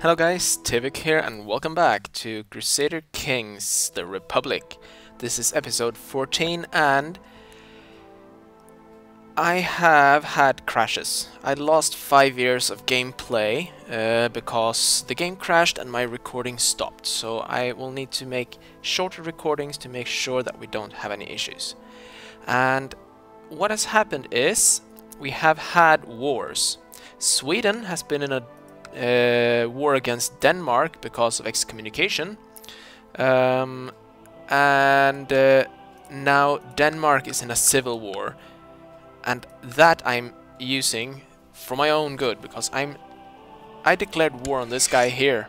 Hello guys, Tivec here and welcome back to Crusader Kings The Republic. This is episode 14 and I have had crashes. I lost 5 years of gameplay uh, because the game crashed and my recording stopped. So I will need to make shorter recordings to make sure that we don't have any issues. And what has happened is we have had wars. Sweden has been in a uh, war against Denmark because of excommunication. Um, and uh, now Denmark is in a civil war. And that I'm using for my own good because I'm I declared war on this guy here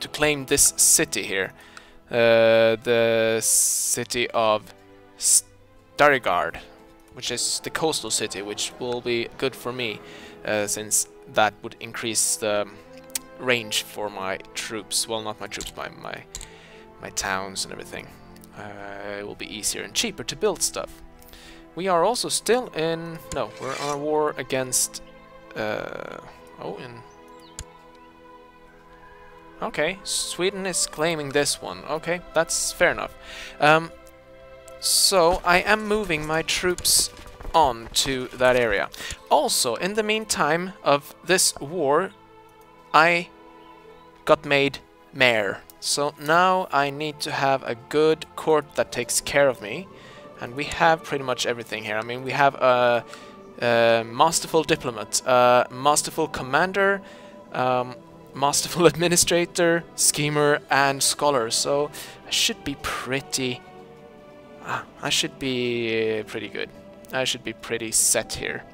to claim this city here. Uh, the city of Starigard, which is the coastal city, which will be good for me uh, since that would increase the range for my troops. Well, not my troops, my my my towns and everything. Uh, it will be easier and cheaper to build stuff. We are also still in... No, we're on a war against... Uh, oh, in... Okay, Sweden is claiming this one. Okay, that's fair enough. Um, so, I am moving my troops on to that area. Also, in the meantime of this war, I got made mayor. So now I need to have a good court that takes care of me. And we have pretty much everything here. I mean, we have a, a masterful diplomat, a masterful commander, um, masterful administrator, schemer, and scholar. So I should be pretty... I should be pretty good. I should be pretty set here.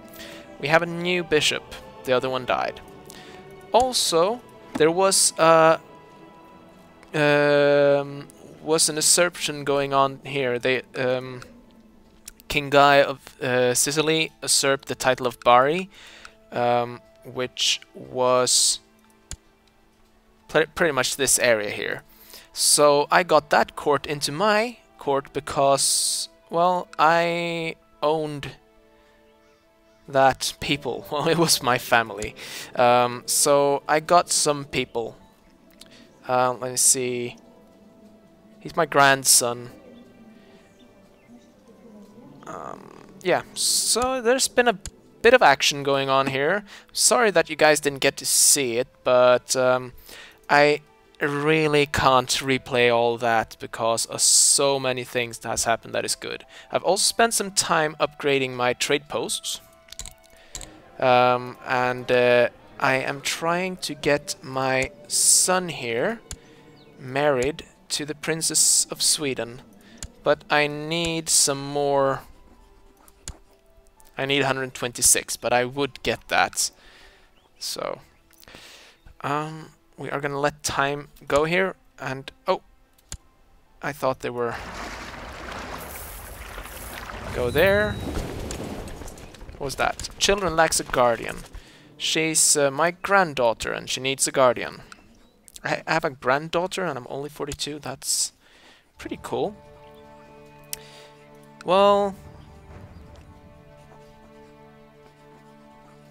We have a new bishop. The other one died. Also, there was a um, was an usurpation going on here. They um, King Guy of uh, Sicily usurped the title of Bari, um, which was pretty much this area here. So I got that court into my court because, well, I owned that people. Well, it was my family. Um, so I got some people. Uh, let me see. He's my grandson. Um, yeah, so there's been a bit of action going on here. Sorry that you guys didn't get to see it, but um, I really can't replay all that because of so many things that has happened that is good. I've also spent some time upgrading my trade posts. Um, and uh, I am trying to get my son here married to the Princess of Sweden. But I need some more... I need 126, but I would get that. So... Um, we are gonna let time go here and oh I thought they were go there. What was that? Children lacks a guardian. She's uh, my granddaughter and she needs a guardian. I have a granddaughter and I'm only 42 that's pretty cool. Well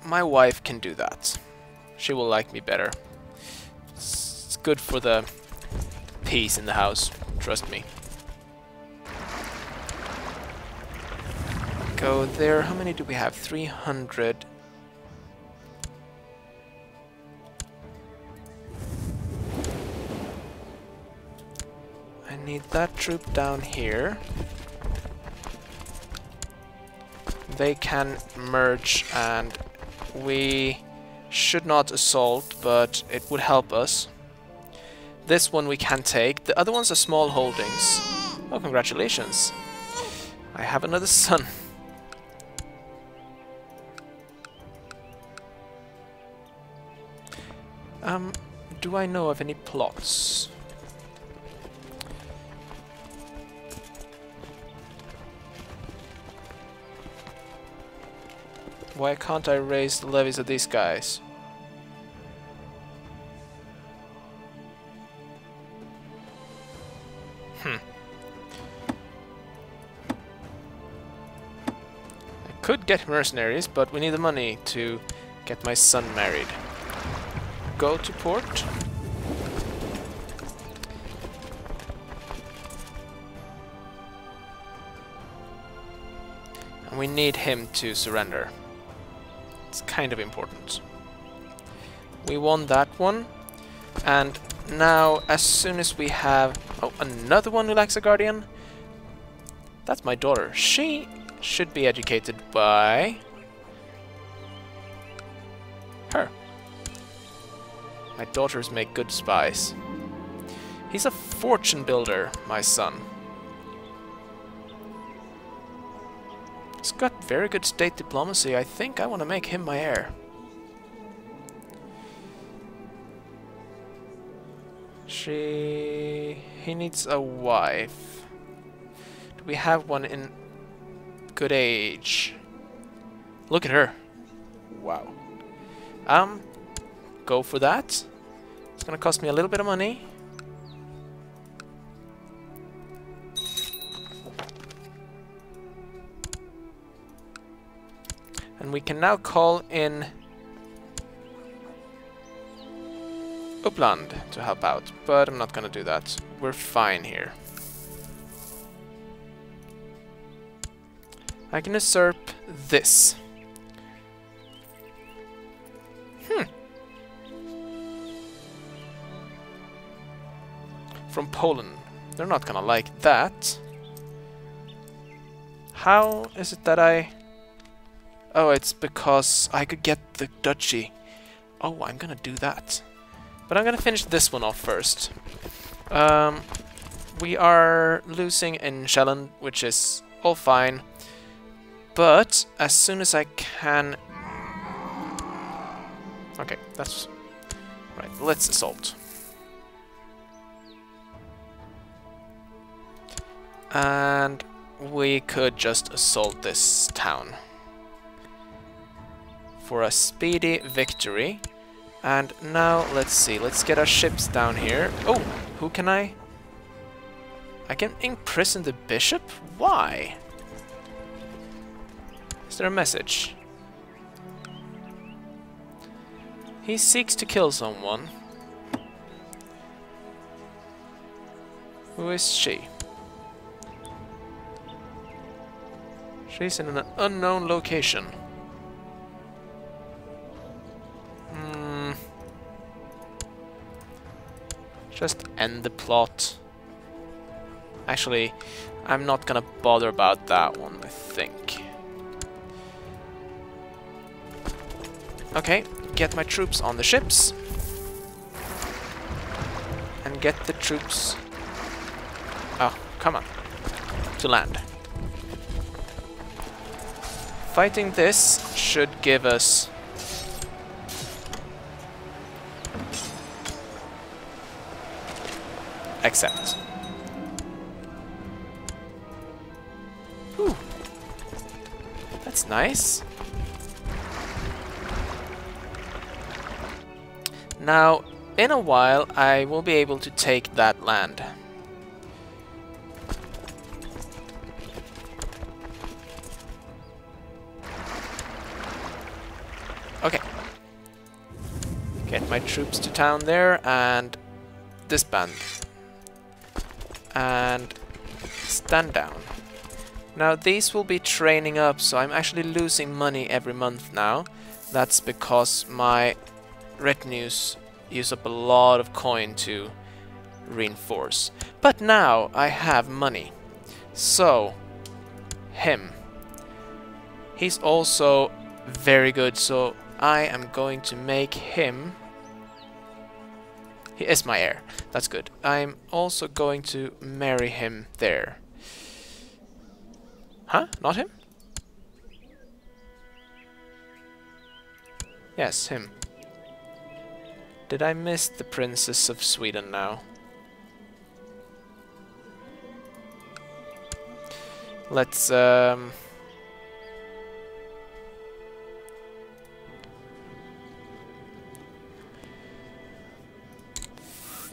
my wife can do that. She will like me better good for the peace in the house, trust me. Go there. How many do we have? 300. I need that troop down here. They can merge and we should not assault, but it would help us. This one we can take. The other ones are small holdings. Oh, congratulations. I have another son. Um, do I know of any plots? Why can't I raise the levies of these guys? Hmm. I could get mercenaries, but we need the money to get my son married. go to port. And we need him to surrender. It's kind of important. We won that one. And now, as soon as we have... Oh, another one who likes a guardian? That's my daughter. She should be educated by... her. My daughters make good spies. He's a fortune builder, my son. He's got very good state diplomacy. I think I want to make him my heir. She... He needs a wife. Do we have one in good age? Look at her. Wow. Um, go for that. It's gonna cost me a little bit of money. And we can now call in Uppland to help out, but I'm not gonna do that. We're fine here. I can usurp this. Hmm. From Poland. They're not gonna like that. How is it that I... Oh, it's because I could get the duchy. Oh, I'm gonna do that. But I'm gonna finish this one off first. Um, we are losing in Sjælland, which is all fine. But as soon as I can... Okay, that's... Right, let's assault. And we could just assault this town. For a speedy victory. And now, let's see, let's get our ships down here. Oh, who can I... I can imprison the bishop? Why? Is there a message? He seeks to kill someone. Who is she? She's in an unknown location. Just end the plot. Actually, I'm not gonna bother about that one, I think. Okay, get my troops on the ships. And get the troops... Oh, come on. To land. Fighting this should give us accept. Whew. That's nice. Now, in a while, I will be able to take that land. Okay. Get my troops to town there and disband and stand down. Now these will be training up, so I'm actually losing money every month now. That's because my retinues use up a lot of coin to reinforce. But now I have money. So, him. He's also very good, so I am going to make him he is my heir. That's good. I'm also going to marry him there. Huh? Not him? Yes, him. Did I miss the Princess of Sweden now? Let's, um...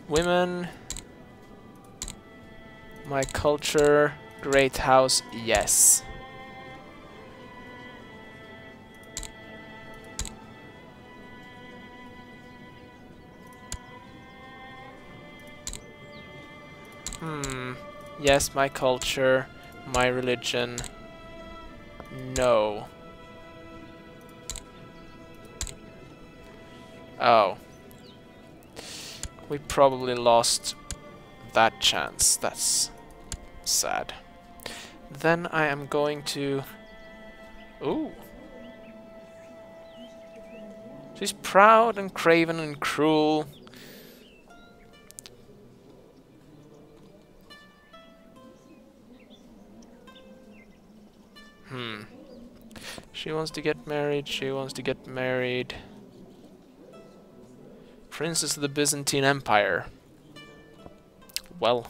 women. My culture, great house, yes. Hmm. Yes, my culture, my religion. No. Oh. We probably lost that chance. That's sad. Then I am going to... Ooh. She's proud and craven and cruel. Hmm. She wants to get married, she wants to get married. Princess of the Byzantine Empire. Well.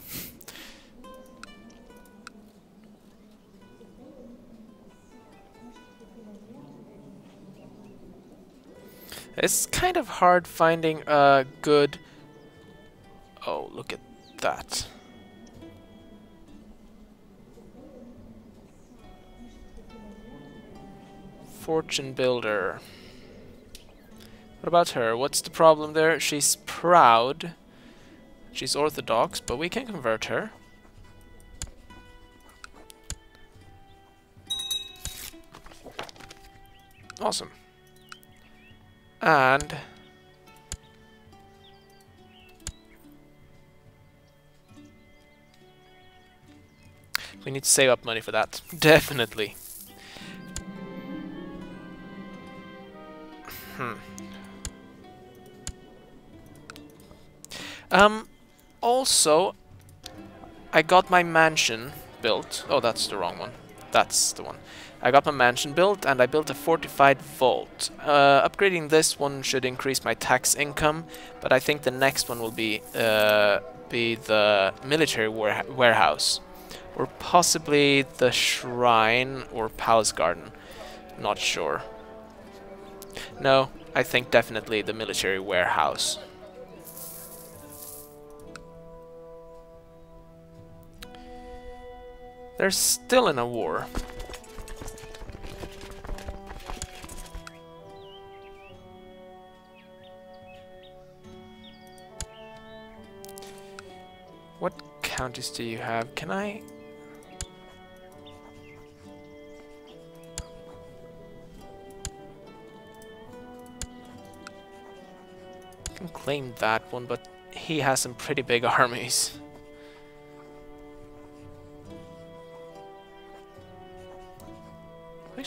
It's kind of hard finding a good... Oh, look at that. Fortune Builder. What about her? What's the problem there? She's proud. She's orthodox, but we can convert her. Awesome. And... We need to save up money for that. Definitely. Um, also, I got my mansion built. Oh, that's the wrong one. That's the one. I got my mansion built and I built a fortified vault. Uh, upgrading this one should increase my tax income, but I think the next one will be uh, be the military warehouse. Or possibly the shrine or palace garden. Not sure. No, I think definitely the military warehouse. They're still in a war. What counties do you have? Can I... I can claim that one, but he has some pretty big armies.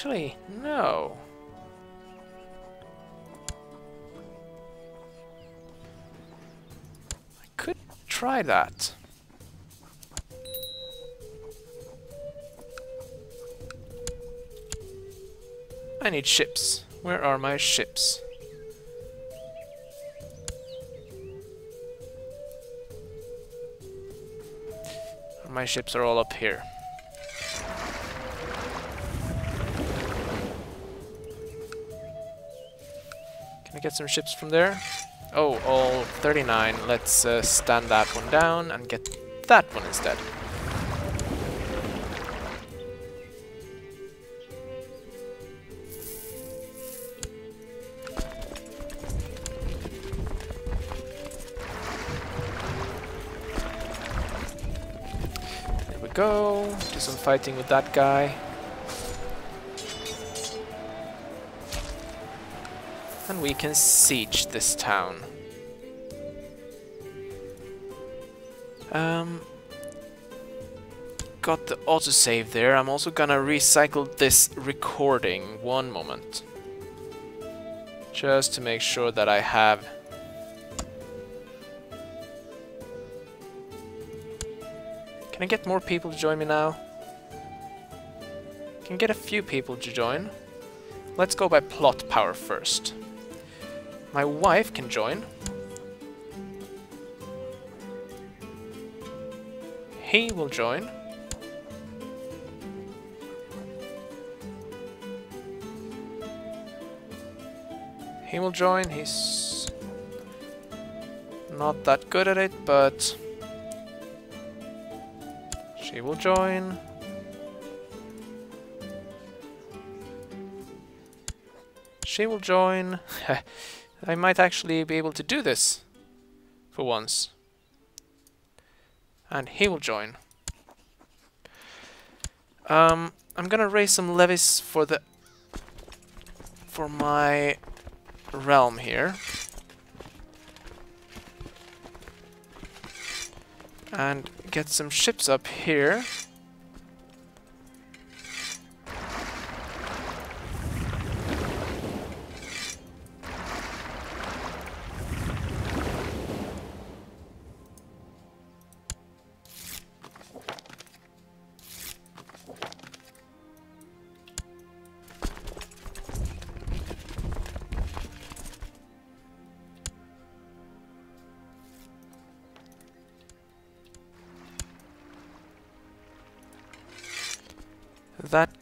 Actually, no. I could try that. I need ships. Where are my ships? My ships are all up here. Can get some ships from there? Oh, all 39. Let's uh, stand that one down and get that one instead. There we go. Do some fighting with that guy. We can siege this town. Um, got the autosave there. I'm also gonna recycle this recording. One moment. Just to make sure that I have Can I get more people to join me now? Can get a few people to join. Let's go by plot power first. My wife can join. He will join. He will join. He's not that good at it, but she will join. She will join. I might actually be able to do this for once. And he will join. Um, I'm gonna raise some levies for the for my realm here. And get some ships up here.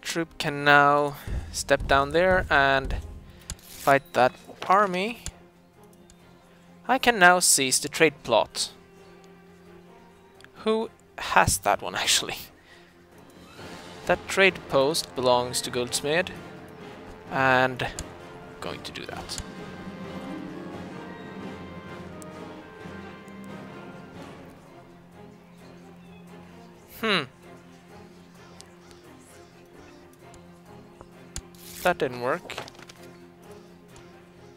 Troop can now step down there and fight that army. I can now seize the trade plot. Who has that one actually? That trade post belongs to Goldsmith and I'm going to do that. That didn't work.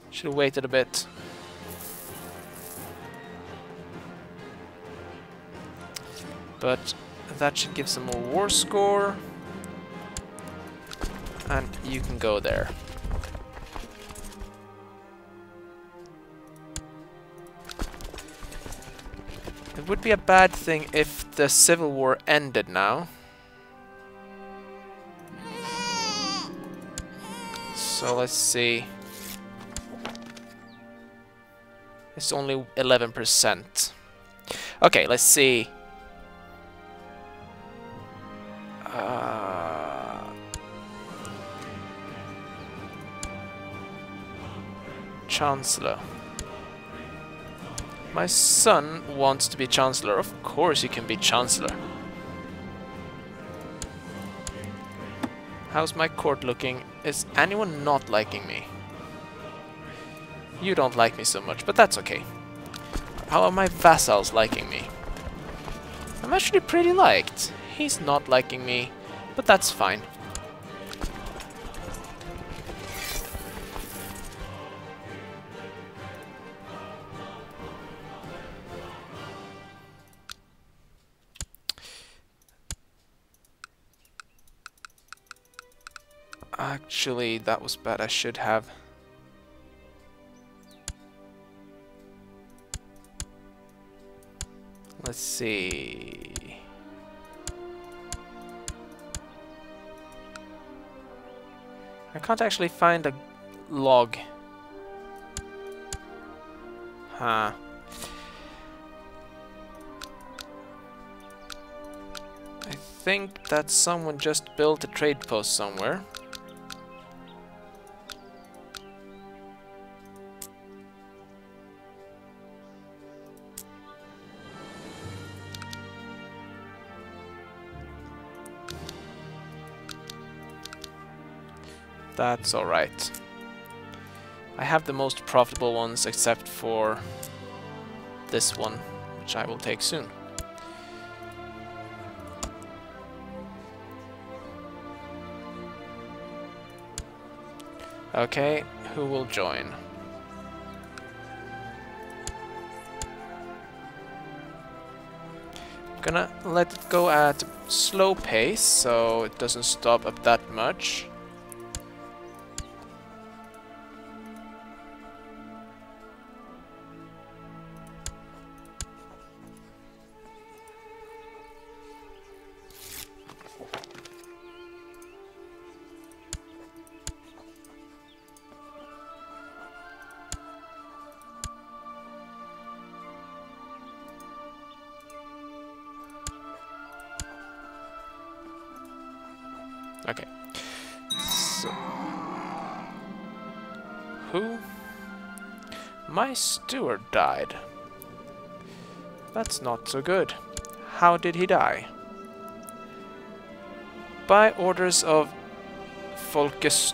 Should have waited a bit. But that should give some more war score. And you can go there. It would be a bad thing if the civil war ended now. So let's see. It's only 11%. Okay, let's see. Uh, Chancellor. My son wants to be Chancellor. Of course you can be Chancellor. How's my court looking? Is anyone not liking me? You don't like me so much, but that's okay. How are my vassals liking me? I'm actually pretty liked. He's not liking me, but that's fine. Actually, that was bad. I should have... Let's see... I can't actually find a log. Huh. I think that someone just built a trade post somewhere. That's alright. I have the most profitable ones except for this one, which I will take soon. Okay, who will join? I'm gonna let it go at slow pace so it doesn't stop up that much. Okay. So... Who? My steward died. That's not so good. How did he die? By orders of Folkes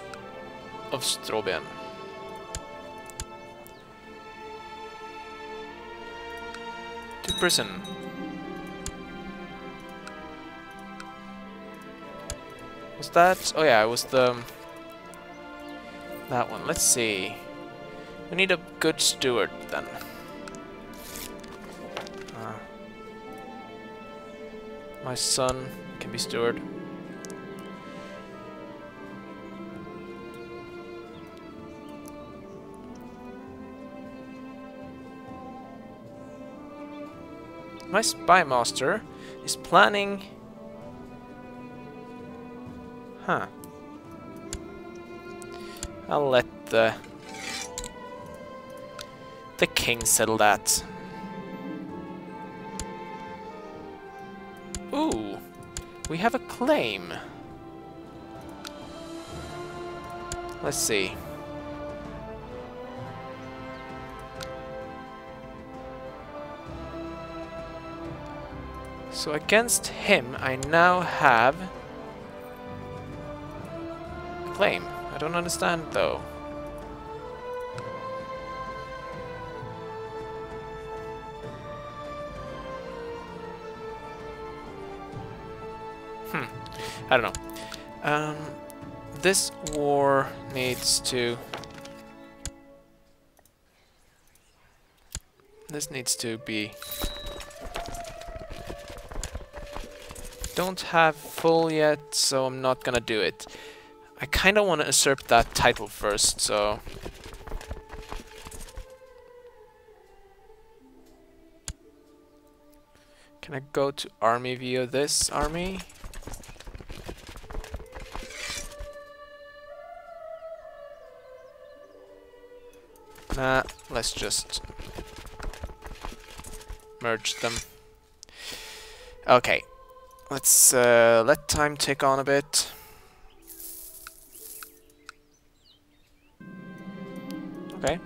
of Strobien. To prison. Was that... Oh yeah, it was the... That one. Let's see. We need a good steward, then. Uh, my son can be steward. My spy master is planning... Huh. I'll let the... The king settle that. Ooh, we have a claim. Let's see. So against him, I now have claim. I don't understand though. Hmm. I don't know. Um, this war needs to... This needs to be... Don't have full yet, so I'm not gonna do it. I kinda wanna usurp that title first, so... Can I go to army view this army? Nah, let's just merge them. Okay, let's uh, let time tick on a bit. Okay.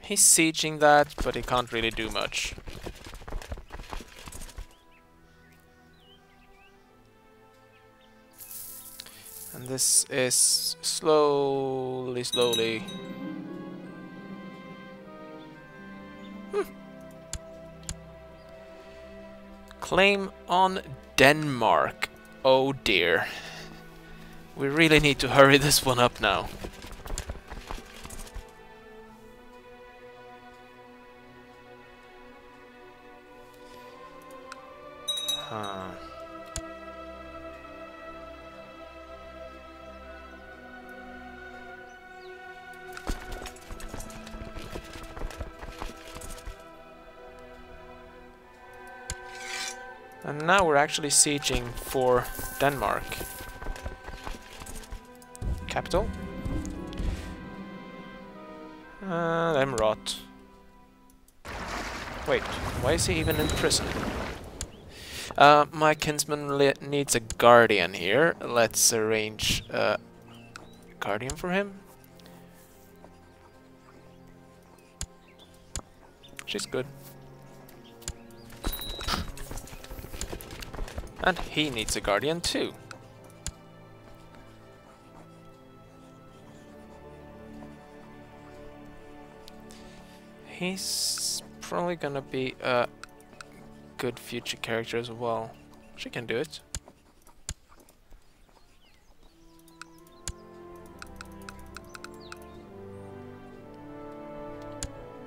He's sieging that, but he can't really do much. And this is slowly, slowly... Hmm. Claim on Denmark. Oh dear. We really need to hurry this one up now. Huh. And now we're actually sieging for Denmark. Capital. Uh, them rot. Wait, why is he even in prison? Uh, my kinsman needs a guardian here. Let's arrange a guardian for him. She's good. And he needs a guardian too. He's probably gonna be a good future character as well. She can do it.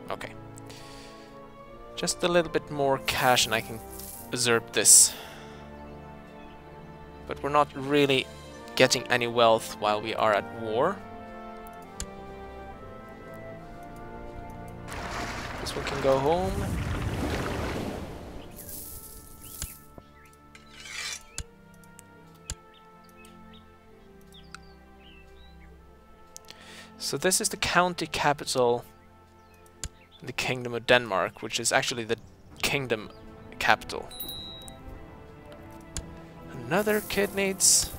Okay. Just a little bit more cash and I can usurp this but we're not really getting any wealth while we are at war. This one can go home. So this is the county capital in the Kingdom of Denmark, which is actually the kingdom capital. Another kid needs...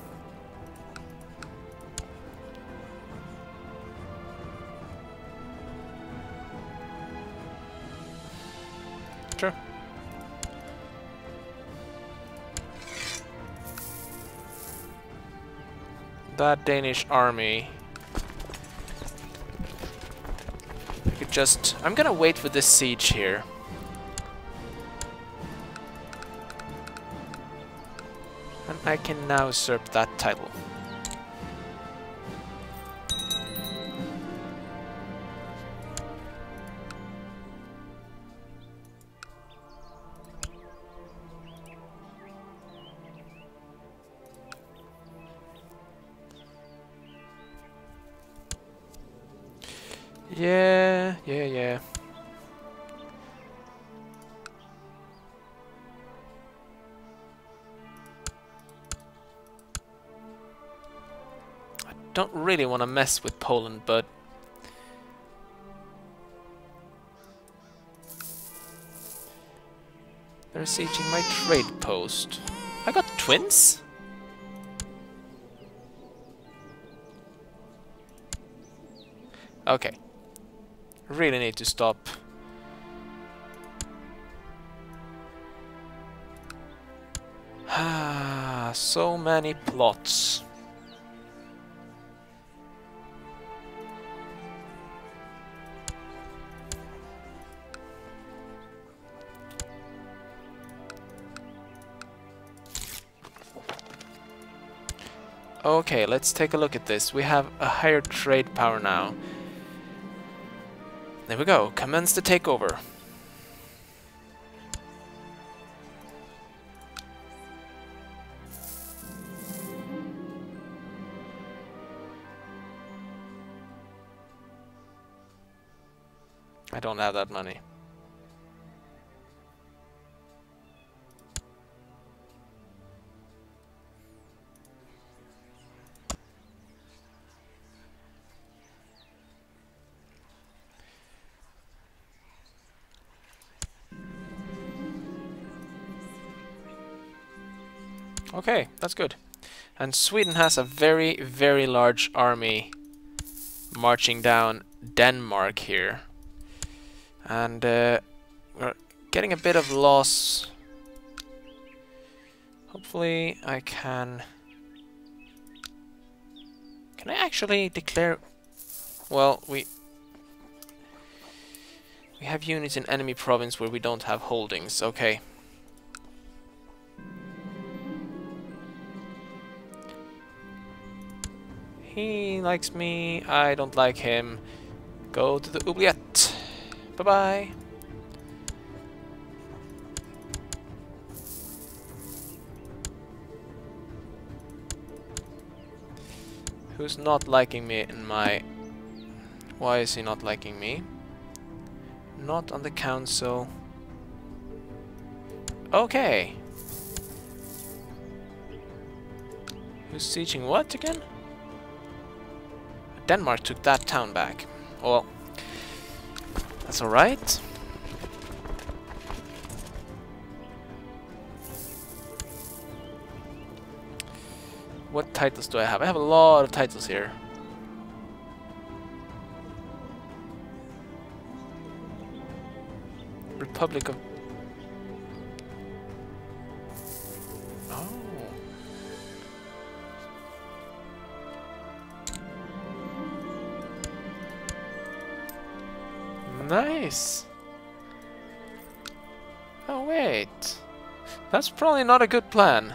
That Danish army... I could just... I'm gonna wait for this siege here. And I can now usurp that title. Want to mess with Poland, but they're sieging my trade post. I got twins? Okay really need to stop. Ah, so many plots. Okay, let's take a look at this. We have a higher trade power now. There we go. Commence the takeover. Okay, that's good. And Sweden has a very, very large army marching down Denmark here. And uh, we're getting a bit of loss. Hopefully I can... Can I actually declare... Well, we... We have units in enemy province where we don't have holdings. Okay. He likes me, I don't like him. Go to the oubliette. Bye-bye. Who's not liking me in my... Why is he not liking me? Not on the council. Okay. Who's teaching what again? Denmark took that town back. Well, that's alright. What titles do I have? I have a lot of titles here. Republic of Oh, wait. That's probably not a good plan.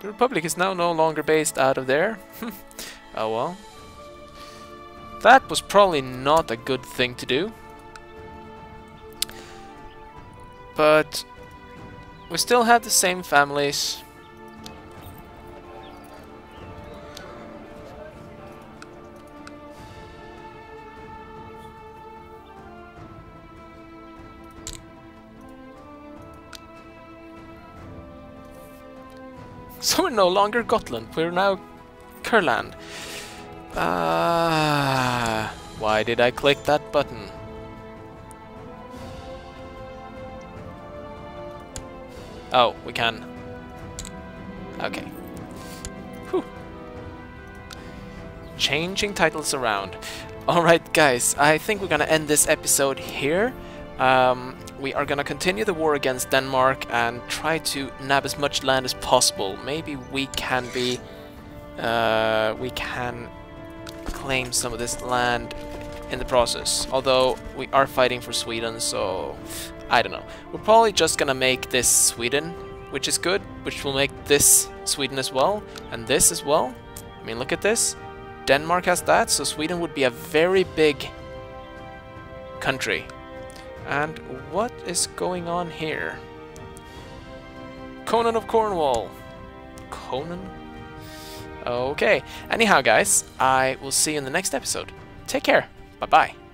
The Republic is now no longer based out of there. oh well. That was probably not a good thing to do. But we still have the same families. So we're no longer Gotland, we're now Kurland. Ah, why did I click that button? Oh, we can. Okay. Whew. Changing titles around. Alright guys, I think we're gonna end this episode here. Um, we are gonna continue the war against Denmark and try to nab as much land as possible. Maybe we can be... Uh, we can claim some of this land in the process. Although we are fighting for Sweden, so I don't know. We're probably just gonna make this Sweden, which is good, which will make this Sweden as well, and this as well. I mean, look at this. Denmark has that, so Sweden would be a very big country. And what is going on here? Conan of Cornwall. Conan? Okay. Anyhow, guys, I will see you in the next episode. Take care. Bye-bye.